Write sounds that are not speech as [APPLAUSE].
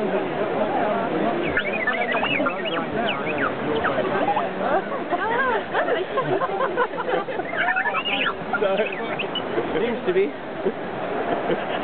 [LAUGHS] Seems to be.